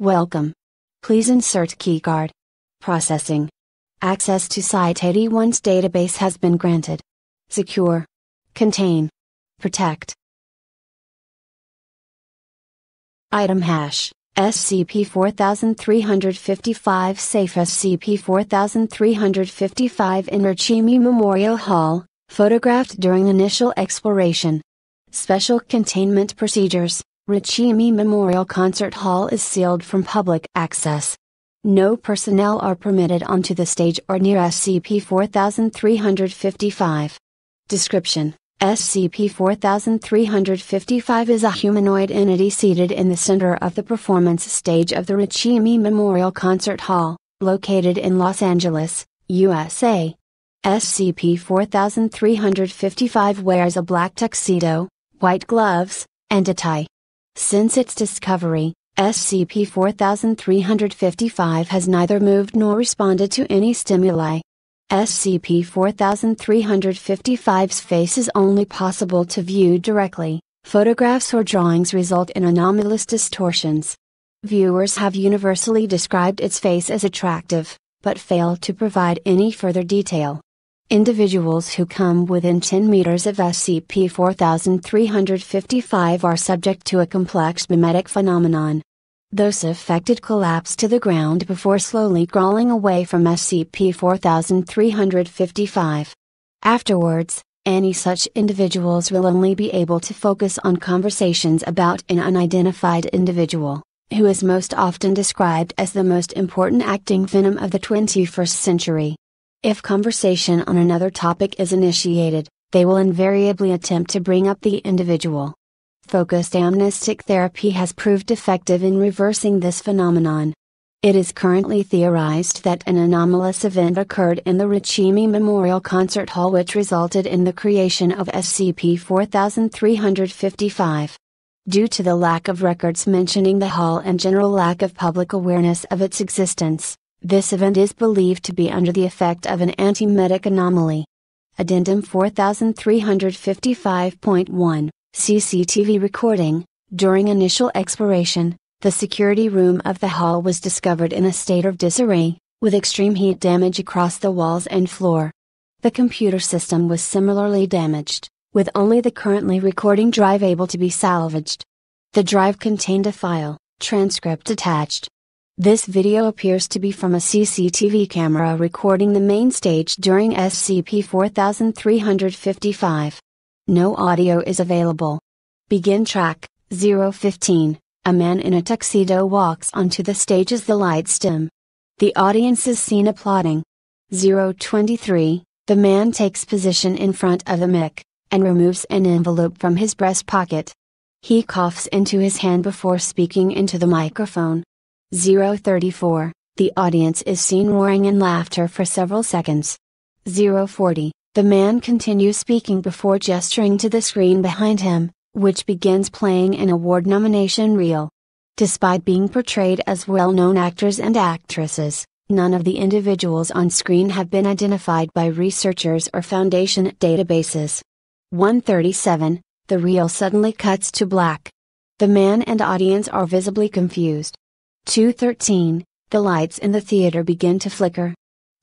Welcome. Please insert keycard. Processing. Access to Site 81's database has been granted. Secure. Contain. Protect. Item hash SCP 4355 Safe SCP 4355 in Richimi Memorial Hall, photographed during initial exploration. Special containment procedures Richimi Memorial Concert Hall is sealed from public access. No personnel are permitted onto the stage or near SCP 4355. Description SCP 4355 is a humanoid entity seated in the center of the performance stage of the Richimi Memorial Concert Hall, located in Los Angeles, USA. SCP 4355 wears a black tuxedo, white gloves, and a tie. Since its discovery, SCP 4355 has neither moved nor responded to any stimuli. SCP 4355's face is only possible to view directly, photographs or drawings result in anomalous distortions. Viewers have universally described its face as attractive, but fail to provide any further detail. Individuals who come within 10 meters of SCP 4355 are subject to a complex memetic phenomenon. Those affected collapse to the ground before slowly crawling away from SCP 4355. Afterwards, any such individuals will only be able to focus on conversations about an unidentified individual, who is most often described as the most important acting phenom of the 21st century. If conversation on another topic is initiated, they will invariably attempt to bring up the individual. Focused amnestic therapy has proved effective in reversing this phenomenon. It is currently theorized that an anomalous event occurred in the Richimi Memorial Concert Hall which resulted in the creation of SCP 4355. Due to the lack of records mentioning the hall and general lack of public awareness of its existence, this event is believed to be under the effect of an antimemetic anomaly. Addendum 4355.1 CCTV recording, during initial exploration, the security room of the hall was discovered in a state of disarray, with extreme heat damage across the walls and floor. The computer system was similarly damaged, with only the currently recording drive able to be salvaged. The drive contained a file, transcript attached. This video appears to be from a CCTV camera recording the main stage during SCP 4355. No audio is available. Begin track 015. A man in a tuxedo walks onto the stage as the lights dim. The audience is seen applauding. 023. The man takes position in front of the mic, and removes an envelope from his breast pocket. He coughs into his hand before speaking into the microphone. 034. The audience is seen roaring in laughter for several seconds. 040. The man continues speaking before gesturing to the screen behind him, which begins playing an award nomination reel. Despite being portrayed as well known actors and actresses, none of the individuals on screen have been identified by researchers or Foundation databases. 137, the reel suddenly cuts to black. The man and audience are visibly confused. 213, the lights in the theater begin to flicker.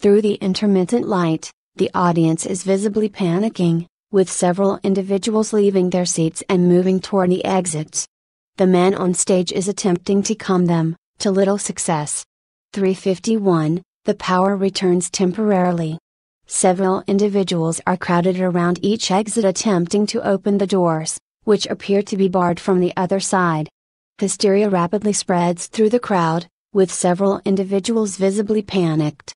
Through the intermittent light, the audience is visibly panicking, with several individuals leaving their seats and moving toward the exits. The man on stage is attempting to calm them, to little success. 351, the power returns temporarily. Several individuals are crowded around each exit attempting to open the doors, which appear to be barred from the other side. Hysteria rapidly spreads through the crowd, with several individuals visibly panicked.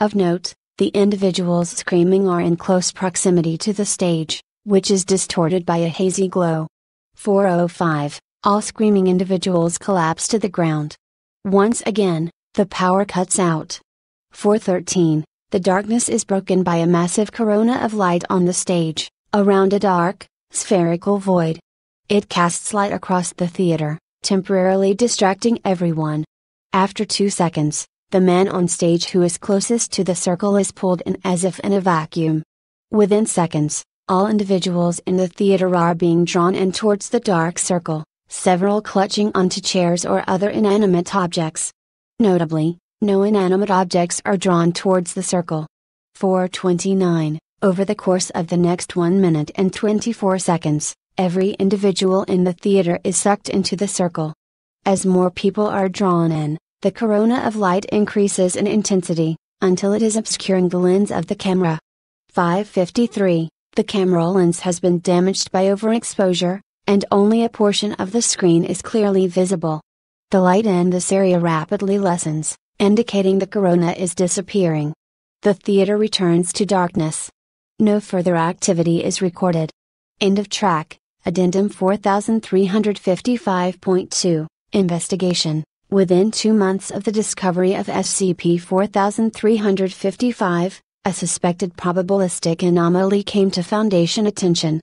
Of note, the individuals screaming are in close proximity to the stage, which is distorted by a hazy glow. 405 All screaming individuals collapse to the ground. Once again, the power cuts out. 413 The darkness is broken by a massive corona of light on the stage, around a dark, spherical void. It casts light across the theater, temporarily distracting everyone. After two seconds, the man on stage who is closest to the circle is pulled in as if in a vacuum. Within seconds, all individuals in the theater are being drawn in towards the dark circle, several clutching onto chairs or other inanimate objects. Notably, no inanimate objects are drawn towards the circle. 429. Over the course of the next 1 minute and 24 seconds, every individual in the theater is sucked into the circle. As more people are drawn in, the corona of light increases in intensity, until it is obscuring the lens of the camera. 553. The camera lens has been damaged by overexposure, and only a portion of the screen is clearly visible. The light in this area rapidly lessens, indicating the corona is disappearing. The theater returns to darkness. No further activity is recorded. End of track, Addendum 4355.2, Investigation. Within two months of the discovery of SCP 4355, a suspected probabilistic anomaly came to Foundation attention.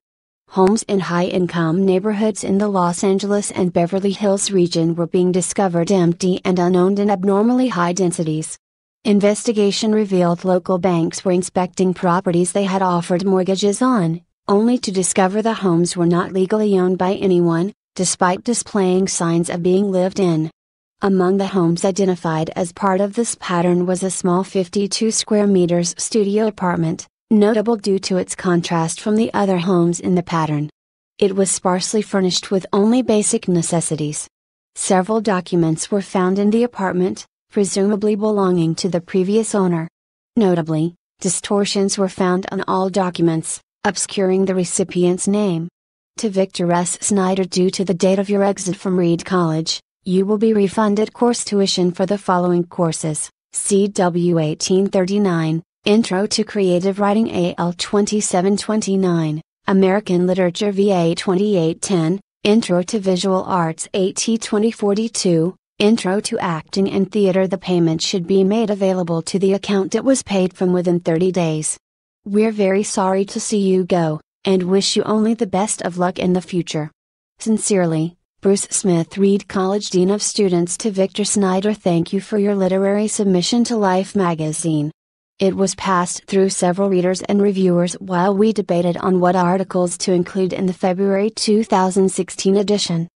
Homes in high income neighborhoods in the Los Angeles and Beverly Hills region were being discovered empty and unowned in abnormally high densities. Investigation revealed local banks were inspecting properties they had offered mortgages on, only to discover the homes were not legally owned by anyone, despite displaying signs of being lived in. Among the homes identified as part of this pattern was a small 52 square meters studio apartment, notable due to its contrast from the other homes in the pattern. It was sparsely furnished with only basic necessities. Several documents were found in the apartment, presumably belonging to the previous owner. Notably, distortions were found on all documents, obscuring the recipient's name. To Victor S. Snyder due to the date of your exit from Reed College, you will be refunded course tuition for the following courses CW 1839, Intro to Creative Writing AL 2729, American Literature VA 2810, Intro to Visual Arts AT 2042, Intro to Acting and Theater. The payment should be made available to the account it was paid from within 30 days. We're very sorry to see you go, and wish you only the best of luck in the future. Sincerely, Bruce Smith Reed College Dean of Students to Victor Snyder Thank you for your literary submission to Life magazine. It was passed through several readers and reviewers while we debated on what articles to include in the February 2016 edition.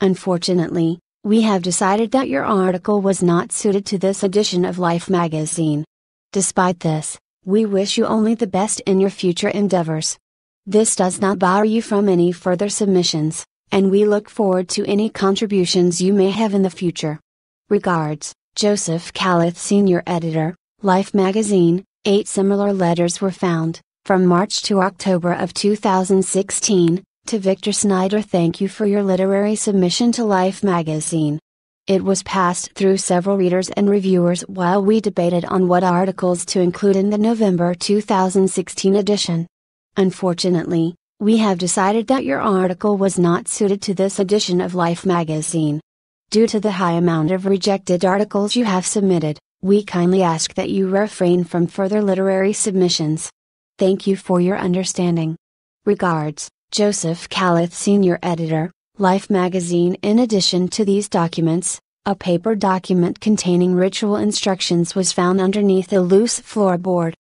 Unfortunately, we have decided that your article was not suited to this edition of Life magazine. Despite this, we wish you only the best in your future endeavors. This does not bar you from any further submissions and we look forward to any contributions you may have in the future. Regards, Joseph Callith Senior Editor, Life Magazine. Eight similar letters were found, from March to October of 2016, to Victor Snyder. Thank you for your literary submission to Life Magazine. It was passed through several readers and reviewers while we debated on what articles to include in the November 2016 edition. Unfortunately, we have decided that your article was not suited to this edition of Life magazine. Due to the high amount of rejected articles you have submitted, we kindly ask that you refrain from further literary submissions. Thank you for your understanding. Regards, Joseph Callith Senior Editor, Life magazine. In addition to these documents, a paper document containing ritual instructions was found underneath a loose floorboard.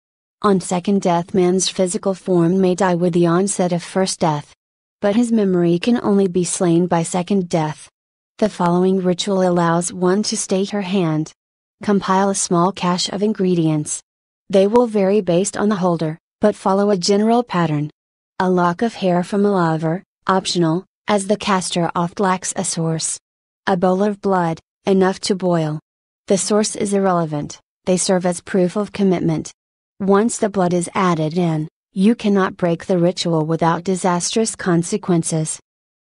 On second death, man's physical form may die with the onset of first death. But his memory can only be slain by second death. The following ritual allows one to stay her hand. Compile a small cache of ingredients. They will vary based on the holder, but follow a general pattern. A lock of hair from a lover, optional, as the caster oft lacks a source. A bowl of blood, enough to boil. The source is irrelevant, they serve as proof of commitment. Once the blood is added in, you cannot break the ritual without disastrous consequences.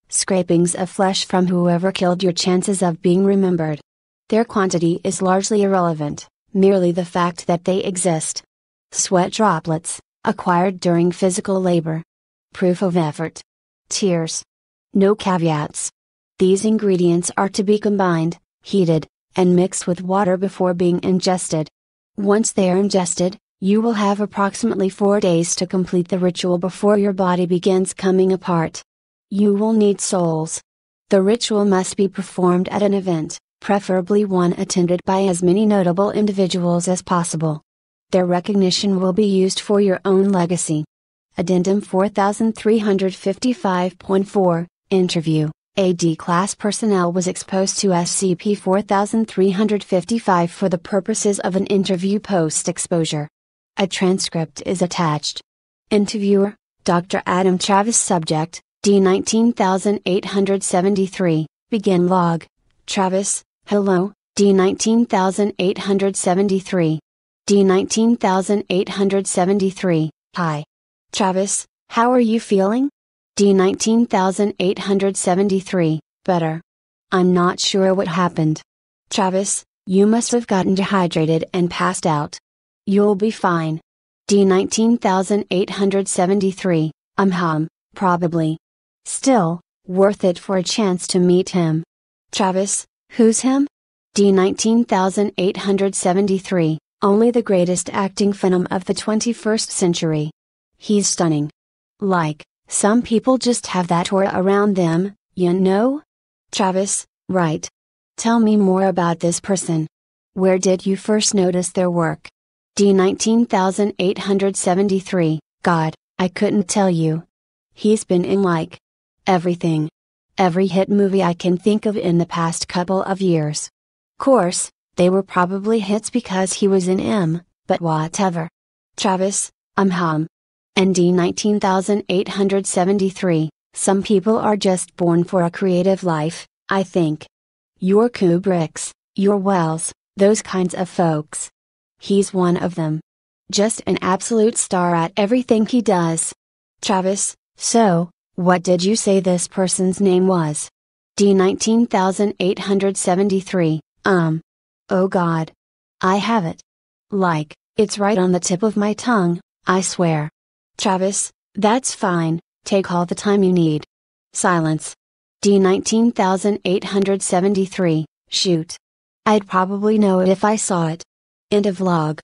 Scrapings of flesh from whoever killed your chances of being remembered. Their quantity is largely irrelevant, merely the fact that they exist. Sweat droplets, acquired during physical labor. Proof of effort. Tears. No caveats. These ingredients are to be combined, heated, and mixed with water before being ingested. Once they are ingested, you will have approximately 4 days to complete the ritual before your body begins coming apart. You will need souls. The ritual must be performed at an event, preferably one attended by as many notable individuals as possible. Their recognition will be used for your own legacy. Addendum 4355.4 Interview A D class personnel was exposed to SCP 4355 for the purposes of an interview post exposure. A transcript is attached. Interviewer Dr. Adam Travis Subject D 19873 Begin log Travis Hello D 19873 D 19873 Hi Travis How are you feeling? D 19873, better. I'm not sure what happened. Travis, you must have gotten dehydrated and passed out. You'll be fine. D 19873, um hum, probably. Still, worth it for a chance to meet him. Travis, who's him? D 19873, only the greatest acting phenom of the 21st century. He's stunning. Like, some people just have that aura around them, you know? Travis, right. Tell me more about this person. Where did you first notice their work? D 19873, God, I couldn't tell you. He's been in like everything. Every hit movie I can think of in the past couple of years. Course, they were probably hits because he was in M, but whatever. Travis, I'm hum. ND 19873, some people are just born for a creative life, I think. Your Kubricks, your Welles, those kinds of folks. He's one of them. Just an absolute star at everything he does. Travis, so, what did you say this person's name was? D 19873, um. Oh god. I have it. Like, it's right on the tip of my tongue, I swear. Travis, that's fine, take all the time you need. Silence. D 19873, shoot. I'd probably know it if I saw it. End of log.